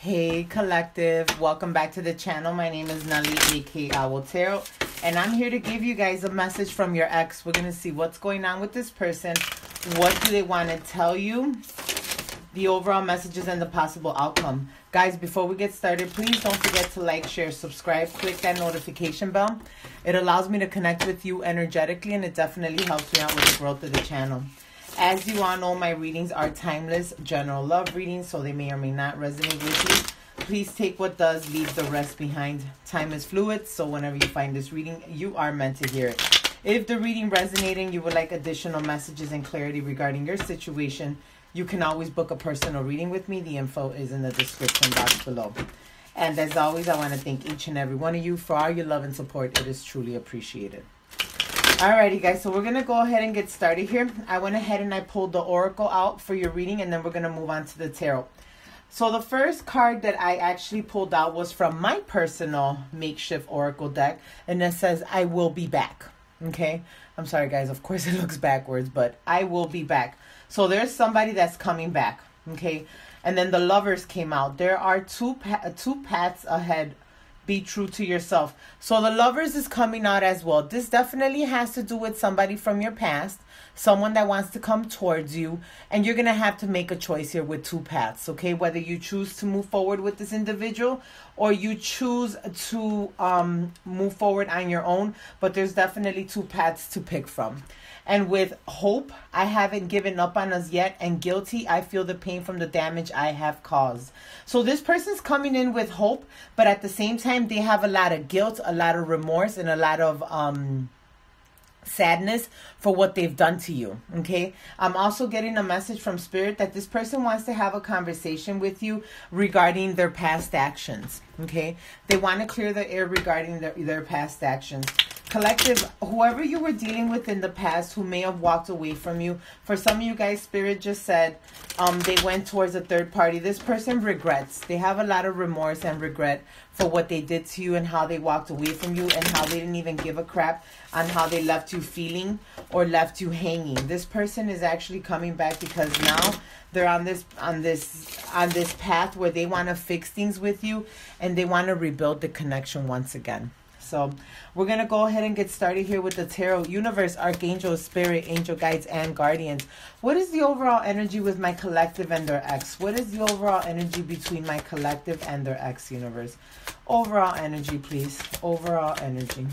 Hey collective, welcome back to the channel. My name is Nelly, aka Owl Tarot, and I'm here to give you guys a message from your ex. We're gonna see what's going on with this person, what do they want to tell you, the overall messages, and the possible outcome. Guys, before we get started, please don't forget to like, share, subscribe, click that notification bell. It allows me to connect with you energetically, and it definitely helps me out with the growth of the channel. As you all know, my readings are timeless, general love readings, so they may or may not resonate with you. Please take what does, leave the rest behind. Time is fluid, so whenever you find this reading, you are meant to hear it. If the reading resonating, you would like additional messages and clarity regarding your situation, you can always book a personal reading with me. The info is in the description box below. And as always, I want to thank each and every one of you for all your love and support. It is truly appreciated. Alrighty guys, so we're to go ahead and get started here. I went ahead and I pulled the Oracle out for your reading and then we're to move on to the Tarot. So the first card that I actually pulled out was from my personal makeshift Oracle deck and it says, I will be back. Okay, I'm sorry guys, of course it looks backwards, but I will be back. So there's somebody that's coming back. Okay, and then the lovers came out. There are two, pa two paths ahead be true to yourself. So the lovers is coming out as well. This definitely has to do with somebody from your past, someone that wants to come towards you, and you're going to have to make a choice here with two paths, okay? Whether you choose to move forward with this individual or you choose to um, move forward on your own, but there's definitely two paths to pick from. And with hope, I haven't given up on us yet. And guilty, I feel the pain from the damage I have caused. So this person's coming in with hope, but at the same time, they have a lot of guilt, a lot of remorse, and a lot of um sadness for what they've done to you. Okay. I'm also getting a message from spirit that this person wants to have a conversation with you regarding their past actions. Okay. They want to clear the air regarding their, their past actions. Collective, whoever you were dealing with in the past who may have walked away from you, for some of you guys, Spirit just said um, they went towards a third party. This person regrets. They have a lot of remorse and regret for what they did to you and how they walked away from you and how they didn't even give a crap on how they left you feeling or left you hanging. This person is actually coming back because now they're on this on this on this path where they want to fix things with you and they want to rebuild the connection once again. So we're going to go ahead and get started here with the Tarot Universe, Archangel, Spirit, Angel Guides, and Guardians. What is the overall energy with my collective and their ex? What is the overall energy between my collective and their ex universe? Overall energy, please. Overall energy.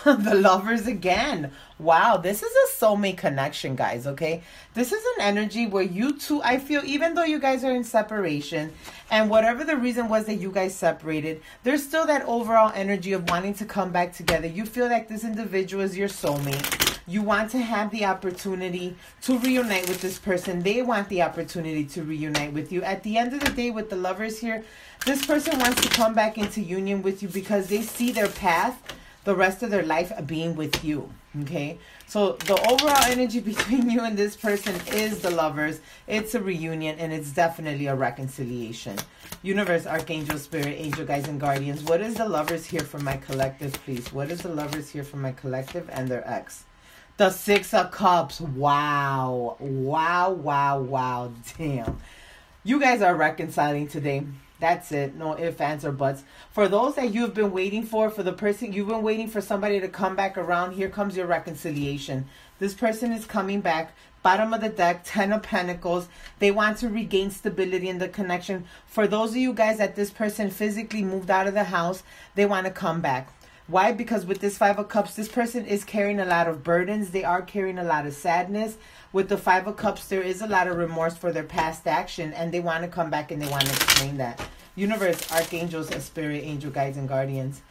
the lovers again. Wow, this is a soulmate connection, guys, okay? This is an energy where you two, I feel, even though you guys are in separation, and whatever the reason was that you guys separated, there's still that overall energy of wanting to come back together. You feel like this individual is your soulmate. You want to have the opportunity to reunite with this person. They want the opportunity to reunite with you. At the end of the day, with the lovers here, this person wants to come back into union with you because they see their path the rest of their life being with you. Okay. So the overall energy between you and this person is the lovers. It's a reunion and it's definitely a reconciliation. Universe, Archangel, Spirit, Angel, Guides, and Guardians. What is the lovers here for my collective, please? What is the lovers here for my collective and their ex? The Six of Cups. Wow. Wow, wow, wow. Damn. You guys are reconciling today. That's it. No ifs, ands, or buts. For those that you've been waiting for, for the person you've been waiting for somebody to come back around, here comes your reconciliation. This person is coming back. Bottom of the deck, Ten of Pentacles. They want to regain stability in the connection. For those of you guys that this person physically moved out of the house, they want to come back. Why? Because with this Five of Cups, this person is carrying a lot of burdens. They are carrying a lot of sadness. With the Five of Cups, there is a lot of remorse for their past action, and they want to come back and they want to explain that. Universe, archangels, and spirit, angel guides, and guardians.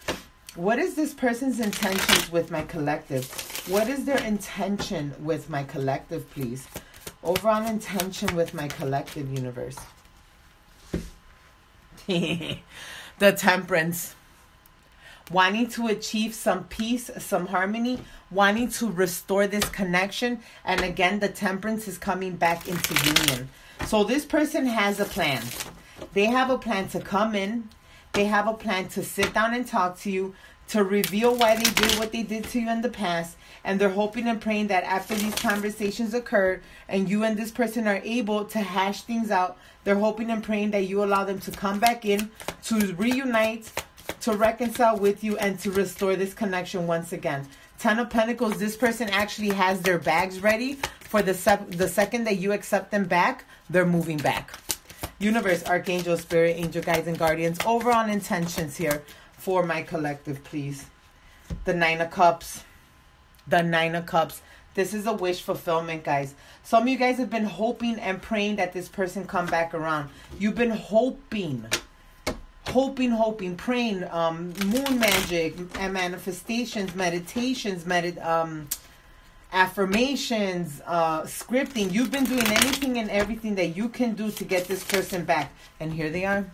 What is this person's intentions with my collective? What is their intention with my collective, please? Overall intention with my collective universe. the temperance wanting to achieve some peace, some harmony, wanting to restore this connection. And again, the temperance is coming back into union. So this person has a plan. They have a plan to come in. They have a plan to sit down and talk to you, to reveal why they did what they did to you in the past. And they're hoping and praying that after these conversations occur and you and this person are able to hash things out, they're hoping and praying that you allow them to come back in, to reunite, to reconcile with you, and to restore this connection once again. Ten of Pentacles, this person actually has their bags ready for the, sep- the second that you accept them back, they're moving back. Universe, Archangel, Spirit, Angel, Guides, and Guardians. Overall intentions here for my collective, please. The Nine of Cups. The Nine of Cups. This is a wish fulfillment, guys. Some of you guys have been hoping and praying that this person come back around. You've been hoping, hoping, hoping, praying, um, moon magic and manifestations, meditations, medit um, affirmations, uh, scripting. You've been doing anything and everything that you can do to get this person back. And here they are.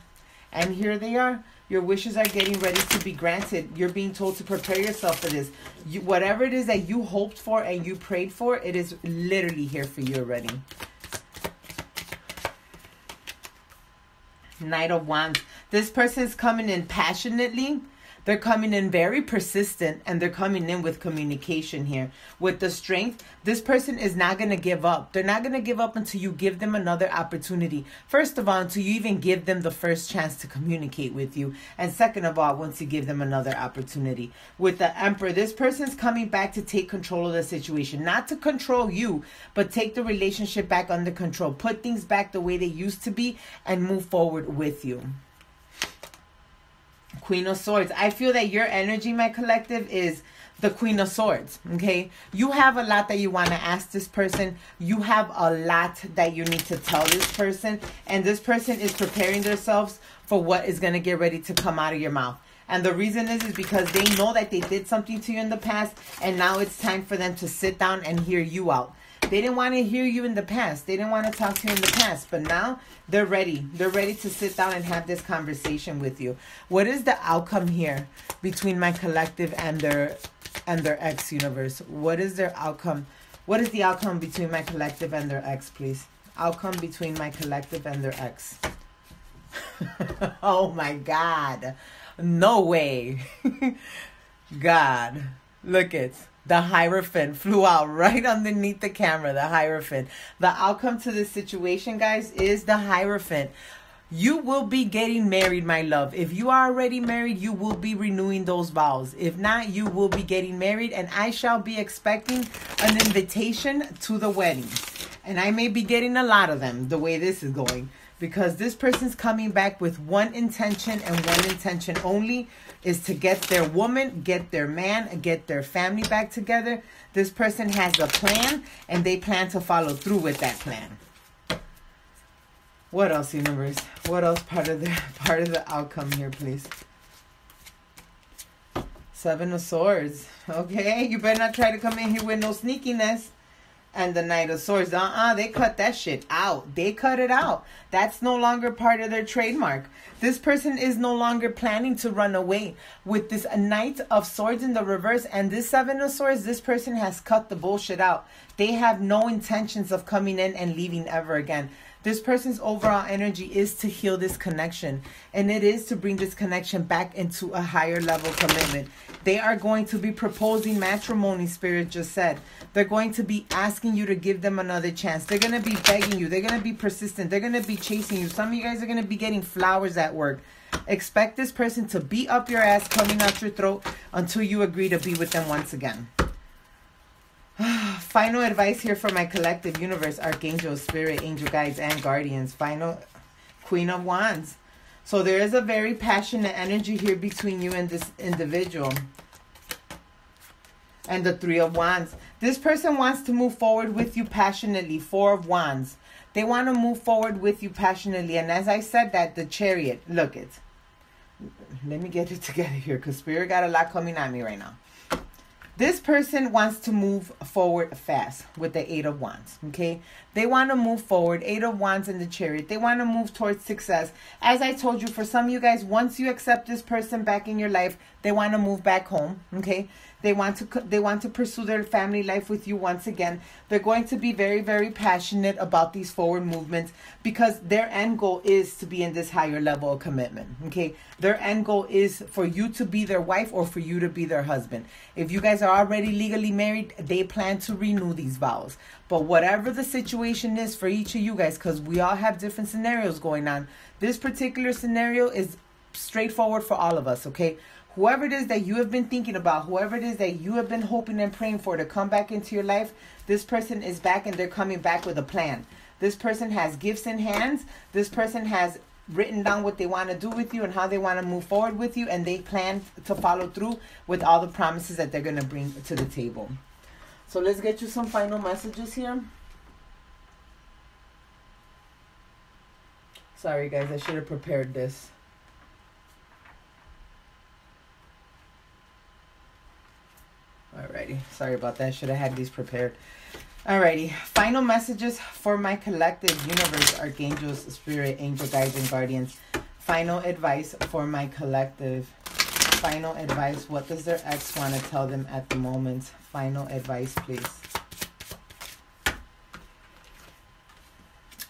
And here they are. Your wishes are getting ready to be granted. You're being told to prepare yourself for this. You, whatever it is that you hoped for and you prayed for, it is literally here for you already. Knight of Wands. This person is coming in passionately they're coming in very persistent and they're coming in with communication here. With the strength, this person is not going to give up. They're not going to give up until you give them another opportunity. First of all, until you even give them the first chance to communicate with you. And second of all, once you give them another opportunity. With the Emperor, this person's coming back to take control of the situation. Not to control you, but take the relationship back under control. Put things back the way they used to be and move forward with you. Queen of Swords. I feel that your energy, my collective, is the Queen of Swords. Okay. You have a lot that you want to ask this person. You have a lot that you need to tell this person. And this person is preparing themselves for what is going to get ready to come out of your mouth. And the reason is, is because they know that they did something to you in the past. And now it's time for them to sit down and hear you out. They didn't want to hear you in the past. They didn't want to talk to you in the past. But now they're ready. They're ready to sit down and have this conversation with you. What is the outcome here between my collective and their and their ex universe? What is their outcome? What is the outcome between my collective and their ex, please? Outcome between my collective and their ex. oh my God. No way. God. Look it. The Hierophant flew out right underneath the camera. The Hierophant. The outcome to this situation, guys, is the Hierophant. You will be getting married, my love. If you are already married, you will be renewing those vows. If not, you will be getting married, and I shall be expecting an invitation to the wedding. And I may be getting a lot of them the way this is going because this person's coming back with one intention and one intention only is to get their woman, get their man, get their family back together. This person has a plan and they plan to follow through with that plan. What else, universe? What else part of the part of the outcome here, please? Seven of Swords. Okay, you better not try to come in here with no sneakiness and the Knight of Swords. Uh-uh, they cut that shit out. They cut it out. That's no longer part of their trademark. This person is no longer planning to run away. With this Knight of Swords in the reverse and this Seven of Swords, this person has cut the bullshit out. They have no intentions of coming in and leaving ever again. This person's overall energy is to heal this connection, and it is to bring this connection back into a higher level commitment. They are going to be proposing matrimony, Spirit just said. They're going to be asking you to give them another chance. They're going to be begging you. They're going to be persistent. They're going to be chasing you. Some of you guys are going to be getting flowers at work. Expect this person to beat up your ass coming out your throat until you agree to be with them once again. Final advice here for my collective universe, archangel, spirit, angel guides, and guardians. Final queen of wands. So there is a very passionate energy here between you and this individual. And the three of wands. This person wants to move forward with you passionately. Four of wands. They want to move forward with you passionately. And as I said that, the chariot. Look it. Let me get it together here because spirit got a lot coming at me right now. This person wants to move forward fast with the Eight of Wands. Okay. They want to move forward. Eight of Wands in the chariot. They want to move towards success. As I told you, for some of you guys, once you accept this person back in your life, they want to move back home. Okay. They want to they want to pursue their family life with you once again. They're going to be very very passionate about these forward movements because their end goal is to be in this higher level of commitment. Okay? Their end goal is for you to be their wife or for you to be their husband. If you guys are already legally married, they plan to renew these vows. But whatever the situation is for each of you guys cuz we all have different scenarios going on. This particular scenario is straightforward for all of us, okay? Whoever it is that you have been thinking about, whoever it is that you have been hoping and praying for to come back into your life, this person is back and they're coming back with a plan. This person has gifts in hands. This person has written down what they want to do with you and how they want to move forward with you, and they plan to follow through with all the promises that they're going to bring to the table. So let's get you some final messages here. Sorry, guys, I should have prepared this. Sorry about that. Should have had these prepared. Alrighty, final messages for my collective universe, archangels, spirit, angel guides, and guardians. Final advice for my collective. Final advice. What does their ex want to tell them at the moment? Final advice, please.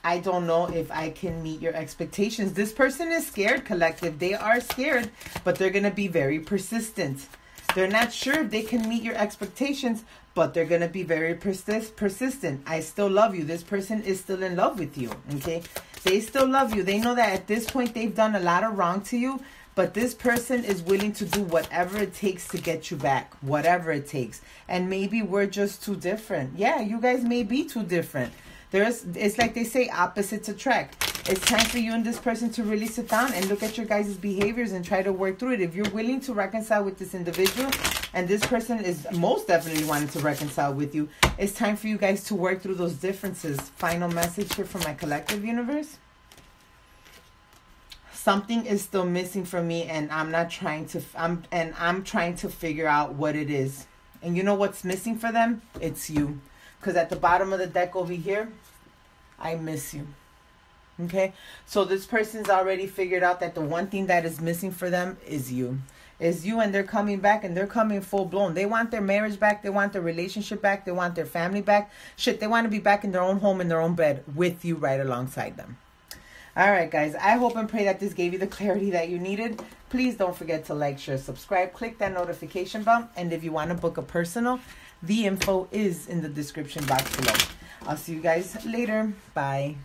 I don't know if I can meet your expectations. This person is scared, collective. They are scared, but they're going to be very persistent. They're not sure if they can meet your expectations, but they're going to be very persist persistent. I still love you. This person is still in love with you, okay? They still love you. They know that at this point they've done a lot of wrong to you, but this person is willing to do whatever it takes to get you back, whatever it takes. And maybe we're just too different. Yeah, you guys may be too different. There's it's like they say opposites attract it's time for you and this person to really sit down and look at your guys' behaviors and try to work through it. If you're willing to reconcile with this individual and this person is most definitely wanting to reconcile with you, it's time for you guys to work through those differences. Final message here from my collective universe. Something is still missing for me and I'm not trying to I'm and I'm trying to figure out what it is. And you know what's missing for them? It's you. Cuz at the bottom of the deck over here, I miss you. Okay, so this person's already figured out that the one thing that is missing for them is you. Is you, and they're coming back and they're coming full blown. They want their marriage back, they want their relationship back, they want their family back. Shit, they want to be back in their own home, in their own bed with you right alongside them. All right, guys, I hope and pray that this gave you the clarity that you needed. Please don't forget to like, share, subscribe, click that notification bell, and if you want to book a personal, the info is in the description box below. I'll see you guys later. Bye.